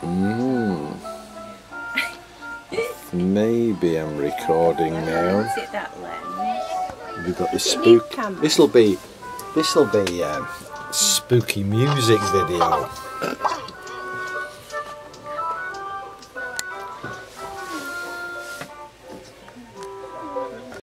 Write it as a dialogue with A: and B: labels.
A: Mm. Maybe I'm recording now.
B: Is it that lens?
A: We've got the
B: spooky.
A: spook. This'll be, this'll be um, spooky music video.